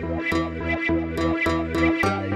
よろしくお願いします。